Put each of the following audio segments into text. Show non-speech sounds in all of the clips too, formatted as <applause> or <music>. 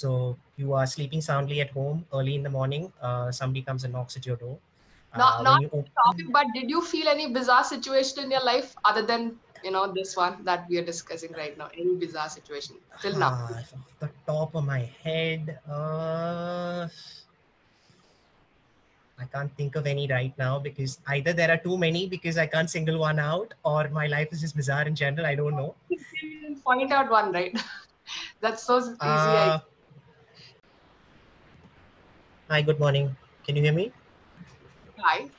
So you are sleeping soundly at home early in the morning. Uh, somebody comes and knocks at your door. Not, Uh, not open- topic, but did you feel any bizarre situation in your life other than you know this one that we are discussing right now? Any bizarre situation till now? Ah, off the top of my head, uh, I can't think of any right now because either there are too many because I can't single one out, or my life is just bizarre in general. I don't know. Point out one, right? <laughs> That's so easy. Uh, I, hi, good morning. Can you hear me? hi,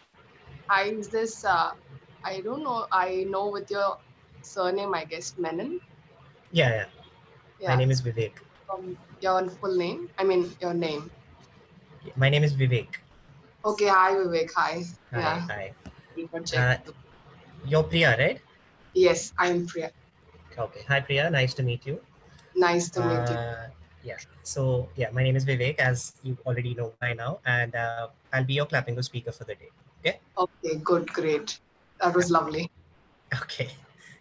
hi. Is this? Uh, I don't know. I know with your surname, I guess Menon. Yeah, yeah. Yeah. My name is Vivek. From your full name. I mean your name. My name is Vivek. Okay. Hi, Vivek. Hi. Hi, Yeah. hi. Uh, you're Priya, right? yes, I am Priya. Okay. Hi, Priya. Nice to meet you. Nice to meet you. Uh, yeah. So yeah, my name is Vivek, as you already know by now, and uh, I'll be your clapping speaker for the day. Okay. Okay. Good. Great. That was lovely. <laughs> Okay.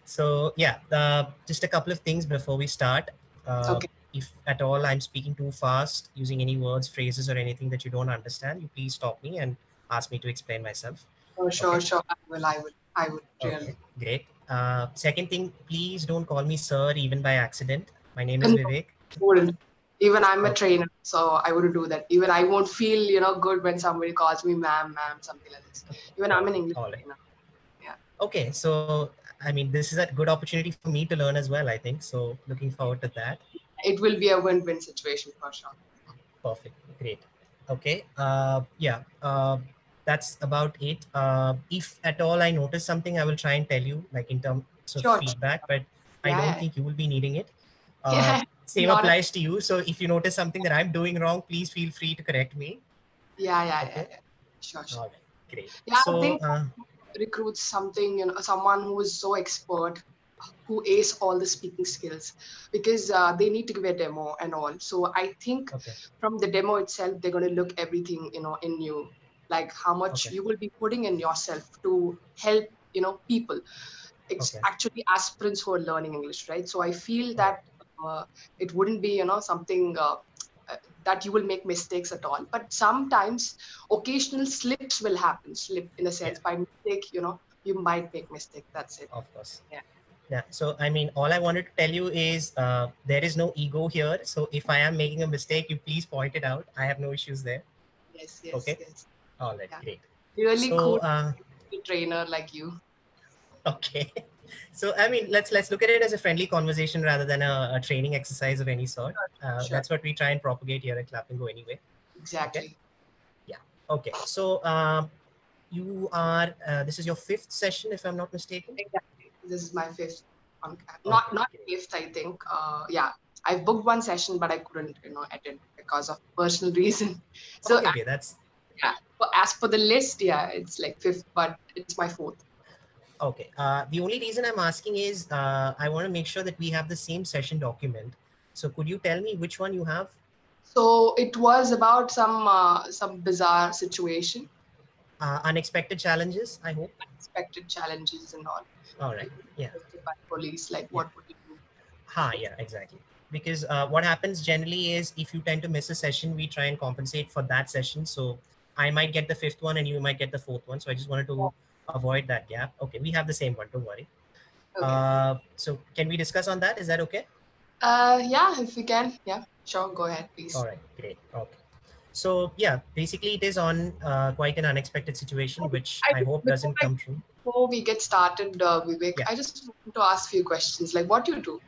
So yeah, uh, just a couple of things before we start. Uh, Okay. If at all I'm speaking too fast, using any words, phrases, or anything that you don't understand, you please stop me and ask me to explain myself. Oh, sure, Okay. sure. I will. I will. I would really. Okay, great. Uh, second thing, please don't call me sir even by accident. My name is Vivek. Even I'm a trainer, so I wouldn't do that. Even I won't feel, you know, good when somebody calls me ma'am, ma'am, something like this. Even I'm an English right. trainer. Okay, so I mean, this is a good opportunity for me to learn as well. I think so. Looking forward to that. It will be a win-win situation for sure. Perfect. Great. Okay. Uh, yeah. Uh, that's about it. Uh, if at all I notice something, I will try and tell you, like in terms of Sure. feedback. But I Yeah, don't think you will be needing it. Uh, <laughs> Yeah, Same not a- applies to you. So if you notice something that I'm doing wrong, please feel free to correct me. yeah, yeah, yeah, Okay. yeah. Sure, sure. All right. Great. Yeah, I so think- uh, Recruits something, you know, someone who is so expert, who ace all the speaking skills, because uh, they need to give a demo and all. So I think okay. from the demo itself they're going to look everything you know in you like how much Okay. you will be putting in yourself to help you know people it's actually aspirants who are learning english right so i feel that uh, it wouldn't be you know something uh, uh, that you will make mistakes at all but sometimes occasional slips will happen slip in a sense by mistake you know you might make mistake that's it Of course. Yeah. Yeah. So, I mean, all I wanted to tell you is uh, there is no ego here. So, if I am making a mistake, you please point it out. I have no issues there. yes yes Okay. yes All right. Yeah. Great. really so, cool uh, trainer like you <laughs> okay. So, I mean, let's let's look at it as a friendly conversation rather than a, a training exercise of any sort. Uh, Sure. That's what we try and propagate here at Clapingo anyway. exactly Yeah. Okay. So, um, you are. Uh, this is your fifth session, if I'm not mistaken. Exactly. This is my fifth. On, not Okay, not fifth, I think. Uh, yeah, i've booked one session, but I couldn't, you know, attend because of personal <laughs> reason. So okay, okay, that's a- as for the list, yeah, it's like fifth, but it's my fourth. Okay. Uh, the only reason I'm asking is uh, I want to make sure that we have the same session document. So could you tell me which one you have? So it was about some uh, some bizarre situation, Uh, unexpected challenges, I hope. unexpected challenges and all. All right. Yeah. By police, like what would you do? Ha, yeah, exactly. Because uh, what happens generally is if you tend to miss a session, we try and compensate for that session. So I might get the fifth one and you might get the fourth one. So I just wanted to avoid that gap. Okay, we have the same one. Don't worry. Okay. Uh, so can we discuss on that? Is that okay? Uh, yeah, if we can, yeah, sure, go ahead, please. All right, great. Okay. So yeah, basically it is on uh, quite an unexpected situation, which I I hope doesn't I- come true. Before we get started, uh, Vivek, Yeah. I just want to ask a few questions. Like, what do you do?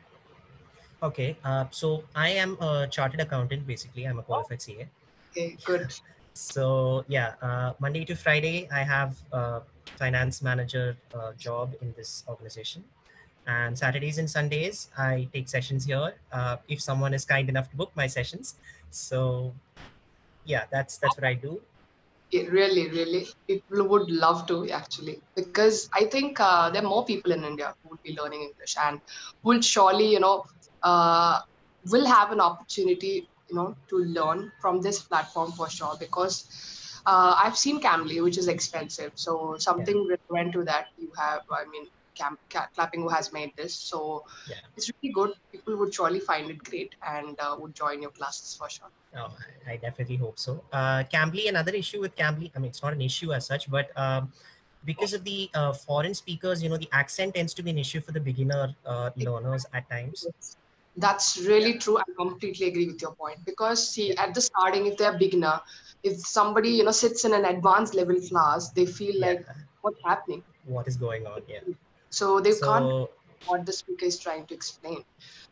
Okay, uh, so I am a chartered accountant. Basically, I'm a qualified CA. Okay, good. So yeah, uh, Monday to Friday, I have a finance manager uh, job in this organization, and Saturdays and Sundays, I take sessions here. Uh, if someone is kind enough to book my sessions, so yeah, that's that's what I do. It really, really, people would love to actually, because I think uh, there are more people in India who would be learning English and will surely, you know, uh, will have an opportunity, you know, to learn from this platform for sure. Because uh, I've seen Cambly, which is expensive, so something relevant to that you have. I mean, camp, clapping who has made this. So Yeah. it's really good. People would surely find it great and uh, would join your classes for sure. Oh, I definitely hope so. Uh, Cambly, another issue with Cambly, I mean, it's not an issue as such, but um, because of the uh, foreign speakers, you know, the accent tends to be an issue for the beginner uh, learners at times. That's really true. I completely agree with your point because see, at the starting, if they're beginner, if somebody you know sits in an advanced level class, they feel like what's happening. what is going on? Yeah. So they can't what the speaker is trying to explain.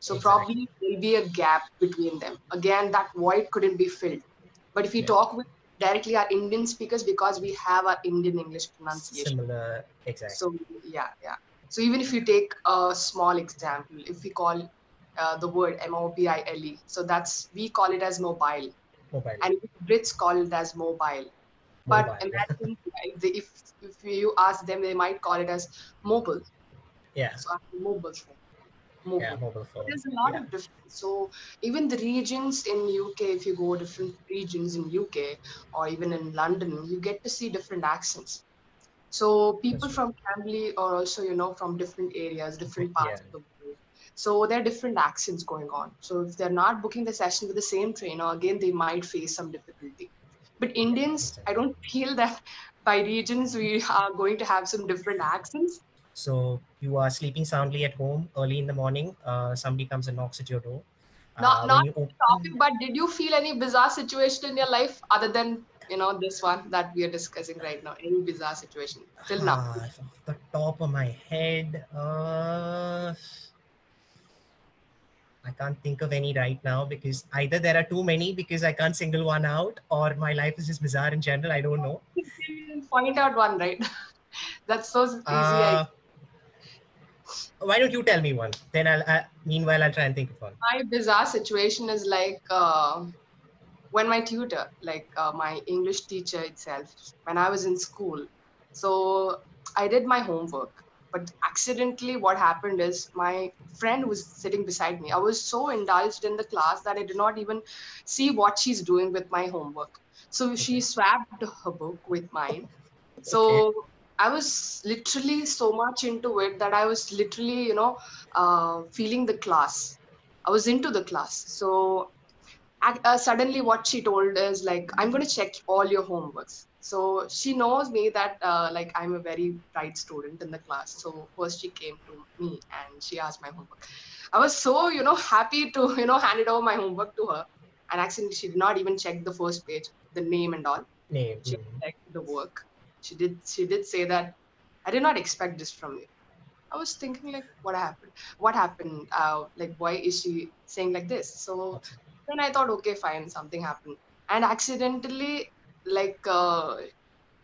So Exactly. probably there'll be a gap between them. Again, that void couldn't be filled. But if we Yeah. talk with directly our Indian speakers, because we have our Indian English pronunciation. similar, exactly. So yeah, yeah. So even if you take a small example, if we call uh, the word M-O-B-I-L-E, so that's we call it as mobile, Mobile. and Brits call it as mobile. But mobile. imagine if if you ask them, they might call it as mobile. yeah. So mobile phone. Mobile. Yeah. Mobile phone. There's a lot Yeah. of difference. So even the regions in UK, if you go different regions in UK or even in London, you get to see different accents. So people from Cambly are also, you know, from different areas, different parts Yeah. of the world. So there are different accents going on. So if they're not booking the session with the same trainer, again they might face some difficulty. But Indians, I don't feel that by regions we are going to have some different accents. So you are sleeping soundly at home early in the morning. Uh, somebody comes and knocks at your door. Not- Uh, not you open, topic, but did you feel any bizarre situation in your life other than you know this one that we are discussing right now? Any bizarre situation till now? Off the top of my head, uh, I can't think of any right now because either there are too many because I can't single one out, or my life is just bizarre in general. I don't know. Point out one, right? <laughs> That's so easy. Uh, why don't you tell me one? Then I'll. I, meanwhile, I'll try and think of one. my bizarre situation is like uh, when my tutor, like uh, my English teacher itself, when I was in school. So I did my homework, but accidentally, what happened is my friend was sitting beside me. I was so indulged in the class that I did not even see what she's doing with my homework. So she swapped her book with mine. So I was literally so much into it that I was literally, you know, uh, feeling the class. I was into the class. So uh, suddenly, what she told is like, I'm going to check all your homeworks. So she knows me that uh, like I'm a very bright student in the class. So first she came to me and she asked my homework. I was so you know happy to <laughs> you know hand it over my homework to her, and actually she did not even check the first page, the name and all Name. she checked the work. She did she did say that I did not expect this from you. I was thinking like what happened? What happened? Uh, like why is she saying like this? So then I thought okay fine something happened and accidentally like uh,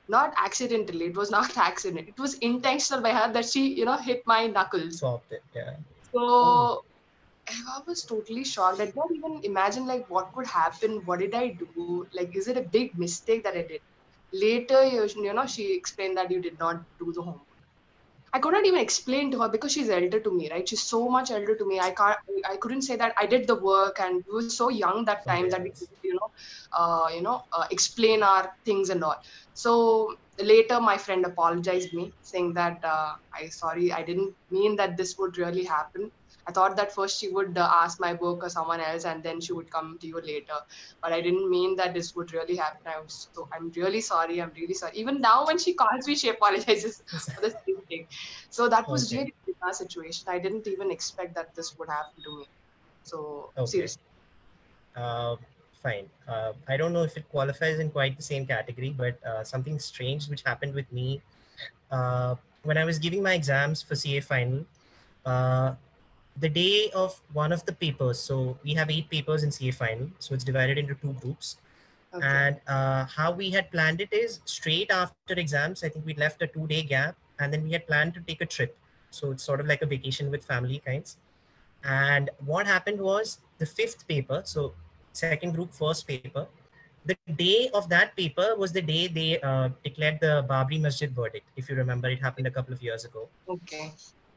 not accidentally it was not accident it was intentional by her that she you know hit my knuckles Swapped it. Yeah. so I was totally shocked. I don't even imagine like what could happen. What did I do? Like, is it a big mistake that I did? Later, you, you know, she explained that you did not do the homework. I could not even explain to her because she's elder to me, right? She's so much elder to me. I can't. I couldn't say that I did the work, and we were so young that time that we you know, uh, you know, uh, explain our things and all. So later, my friend apologized me, saying that uh, I sorry, I didn't mean that this would really happen. I thought that first she would uh, ask my book or someone else, and then she would come to you later. But I didn't mean that this would really happen. I was so I'm really sorry. I'm really sorry. Even now, when she calls me, she apologizes <laughs> for the same thing. So that was Okay. really a bizarre situation. I didn't even expect that this would happen to me. So Okay. seriously, Uh, fine. Uh, I don't know if it qualifies in quite the same category, but uh, something strange which happened with me uh, when I was giving my exams for CA final. The day of one of the papers, so we have eight papers in CA final, so it's divided into two groups. okay. And uh, how we had planned it is straight after exams. I think we left a two-day gap, and then we had planned to take a trip. So it's sort of like a vacation with family kinds. And what happened was the fifth paper, so second group, first paper. The day of that paper was the day they uh, declared the Babri Masjid verdict. If you remember, it happened a couple of years ago. okay.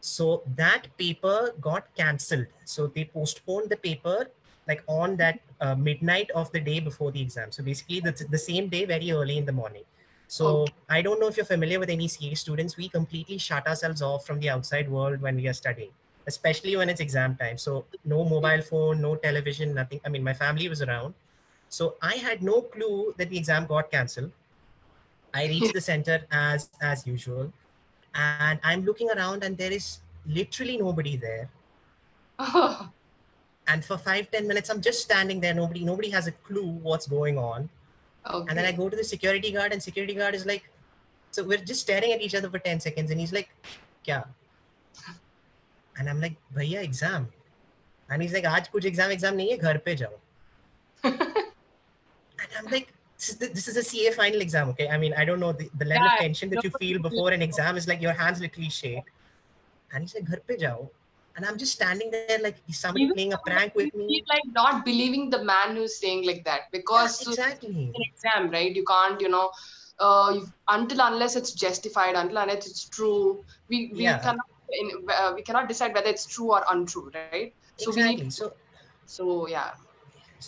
So that paper got cancelled. So they postponed the paper like on that uh, midnight of the day before the exam. So basically, the, the same day, very early in the morning. So Okay. I don't know if you're familiar with any CA students. We completely shut ourselves off from the outside world when we are studying, especially when it's exam time. So no mobile phone, no television, nothing. I mean, my family was around. So I had no clue that the exam got cancelled. I reached the center as as usual, and I'm looking around, and there is literally nobody there. Oh. <laughs> And for five ten minutes, I'm just standing there. Nobody nobody has a clue what's going on. okay. And then I go to the security guard, and security guard is like, so we're just staring at each other for 10 seconds, and he's like, Kya? And I'm like, Bhaiya, exam. And he's like, Aaj kuch exam exam nahi hai, ghar pe jao. <laughs> And I'm like, this is, the, this is a CA final exam, okay? I mean, I don't know the, the level Yeah, of tension that you feel before an exam is like your hands literally shake. And he's like, ghar pe jao. And I'm just standing there like, is somebody Even playing a prank with me? like not believing the man who's saying like that because so exactly. an exam, right? You can't, you know, uh, until unless it's justified, until unless it's true, we we Yeah. cannot in, uh, we cannot decide whether it's true or untrue, right? So we Exactly. need, So so yeah,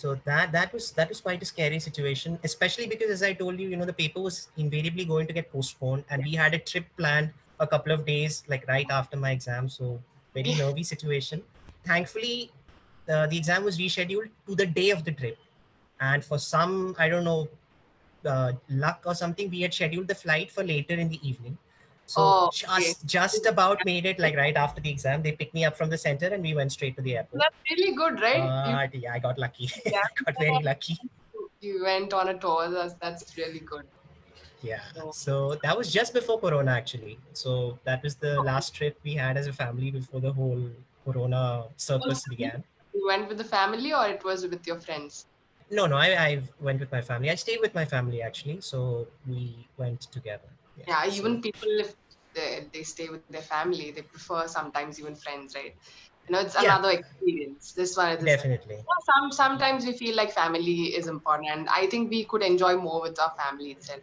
so that that was that was quite a scary situation especially because as i told you you know the paper was invariably going to get postponed and we had a trip planned a couple of days like right after my exam. So very nervy situation. Thankfully uh, the exam was rescheduled to the day of the trip. And for some i don't know uh, luck or something we had scheduled the flight for later in the evening so Oh, okay. just just about made it like right after the exam they picked me up from the center and we went straight to the airport that's really good, right? Uh, but yeah i got lucky <laughs> Yeah. i got very lucky you, you went on a tour. That's that's really good. Yeah. So- So that was just before Corona, actually. So that was the last trip we had as a family before the whole Corona circus began. You went with the family or it was with your friends? No, no, I, I went with my family. I stayed with my family actually. So we went together. Yeah, so- even people if they, they stay with their family, they prefer sometimes even friends, right? You know, it's Yeah. another experience. This one is definitely. Yeah, some sometimes we feel like family is important and i think we could enjoy more with our family itself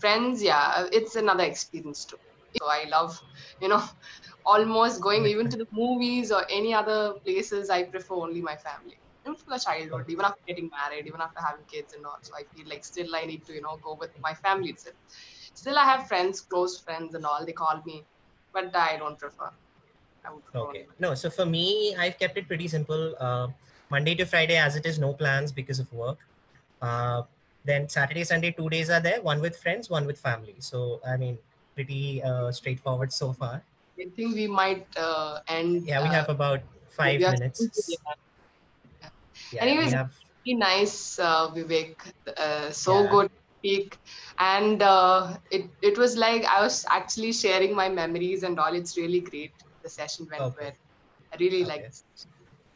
friends yeah it's another experience too so i love you know <laughs> almost going even to the <laughs> movies or any other places i prefer only my family even for the childhood even after getting married even after having kids and all so i feel like still i need to you know go with my family itself still i have friends close friends and all they call me but i don't prefer I would prefer Okay. No, so for me, I've kept it pretty simple. Uh, Monday to Friday, as it is, no plans because of work. Uh, then Saturday, Sunday, two days are there. One with friends, one with family. So I mean, pretty uh, straightforward so far. I think we might uh, end. Yeah, we uh, have about five minutes. Yeah. Yeah, Anyways, have Really nice, uh, Vivek. Uh, so Yeah. good to speak, and uh, it it was like I was actually sharing my memories and all. It's really great. The session went Okay. well. I really Okay. liked. it.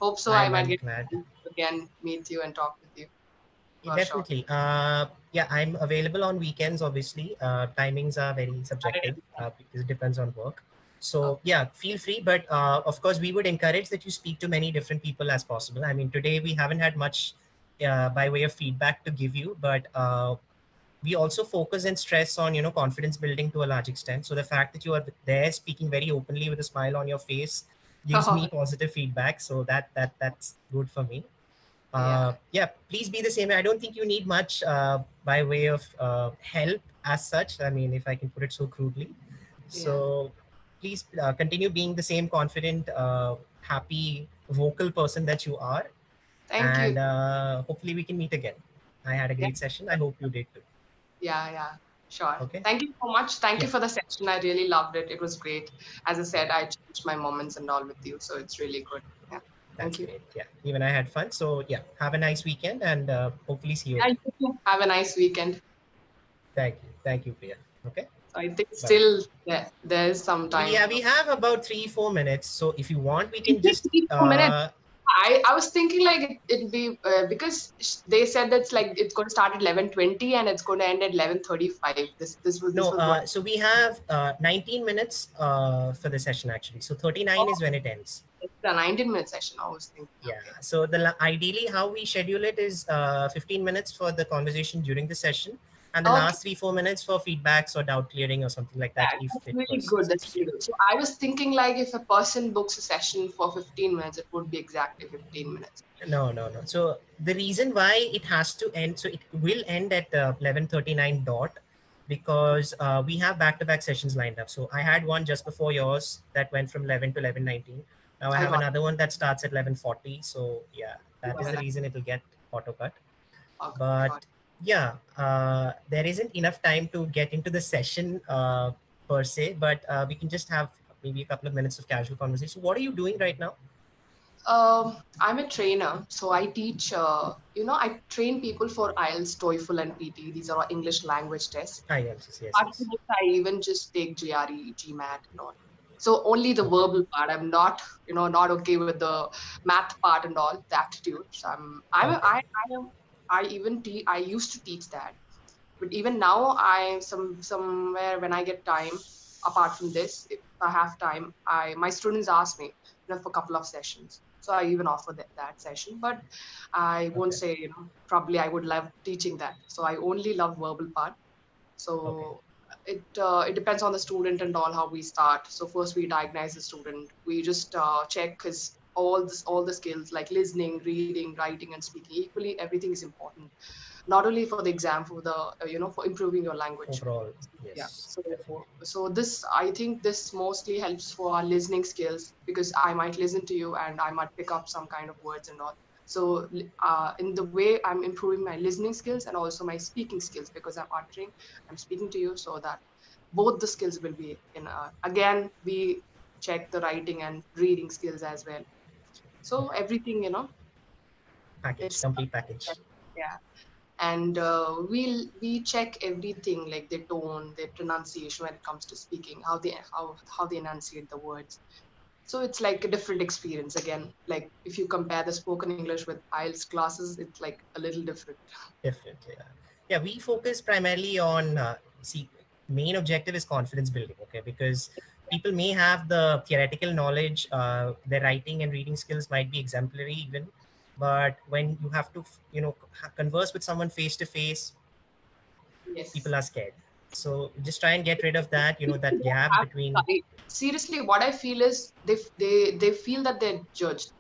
Hope so. I I'm- might get glad. to again meet you and talk with you. Yeah, for sure. definitely. Uh, yeah, I'm available on weekends. Obviously, uh, timings are very subjective uh, because it depends on work. So yeah, feel free. But uh, of course, we would encourage that you speak to many different people as possible. I mean, today we haven't had much uh, by way of feedback to give you, but uh, we also focus and stress on you know confidence building to a large extent. So the fact that you are there speaking very openly with a smile on your face gives me <laughs> positive feedback. So that that that's good for me uh, yeah please be the same i don't think you need much uh, by way of uh, help as such i mean if i can put it so crudely yeah. so please uh, continue being the same confident uh, happy vocal person that you are Thank and you. uh, hopefully we can meet again i had a Yeah. great session i hope you did too Yeah, yeah. Sure. Okay. Thank you so much. Thank you for the session. I really loved it. It was great. As I said, I changed my moments and all with you, so it's really good. Yeah. that's Thank you. great yeah even i had fun so yeah have a nice weekend and uh, hopefully see you Yeah, again. you. Have a nice weekend. thank you thank you priya okay So I think still there, there's some time. yeah we have about three four minutes so if you want we can just Three, four minutes. I, I was thinking like it, it'd be uh, because sh- they said that's like it's going to start at 11:20 and it's going to end at 11:35. This this was this No, was uh, so we have uh, 19 minutes uh, for the session actually. So 39 is when it ends. it's a 19 minute session. I was thinking. Yeah. So the ideally how we schedule it is uh, 15 minutes for the conversation during the session, and the Okay. last three four minutes for feedbacks or doubt clearing or something like that. That's really was- good. That's really good. So I was thinking like if a person books a session for 15 minutes, it would be exactly 15 minutes. No, no, no. So the reason why it has to end, so it will end at uh, 11:39 dot, because uh, we have back-to-back sessions lined up. So I had one just before yours that went from 11 to 11:19. Now I have it. another one that starts at 11:40. So yeah, that is the reason it'll get auto cut. Okay, But it. Yeah, uh, there isn't enough time to get into the session uh, per se, but uh, we can just have maybe a couple of minutes of casual conversation. What are you doing right now? Um, I'm a trainer, so I teach. Uh, you know, I train people for IELTS, TOEFL, and PTE. These are all English language tests. Ah, yes, yes, yes. Apart from this, I even just take GRE, GMAT, and all. So only the verbal part. I'm not, you know, not okay with the math part and all, the aptitude. So I'm, I'm, Okay. I, I am, I even te- I used to teach that, but even now I some somewhere when I get time, apart from this, if I have time, I my students ask me, you know, for a couple of sessions. So I even offer that, that session, but I won't Okay. say, you know, probably I would love teaching that. So I only love verbal part. So it uh, it depends on the student and all how we start. So first we diagnose the student. We just uh, check his all this all the skills like listening, reading, writing, and speaking. Equally, everything is important. Not only for the exam, for the uh, you know for improving your language. Overall, yes. Yeah. So so this I think this mostly helps for our listening skills because I might listen to you and I might pick up some kind of words and all. So uh, in the way I'm improving my listening skills and also my speaking skills because I'm uttering, I'm speaking to you so that both the skills will be in. Uh, again, we check the writing and reading skills as well. So everything, you know, Package, complete package. Yeah. And uh, we'll we check everything like their tone, their pronunciation when it comes to speaking, how they how how they enunciate the words. So it's like a different experience again. Like if you compare the spoken English with IELTS classes, it's like a little different. Different, yeah. Yeah, we focus primarily on, uh, see, main objective is confidence building, okay? Because people may have the theoretical knowledge, uh, their writing and reading skills might be exemplary even, but when you have to, you know, converse with someone face to face, Yes. people are scared. So just try and get rid of that, you know, that gap between, seriously what i feel is they they they feel that they're judged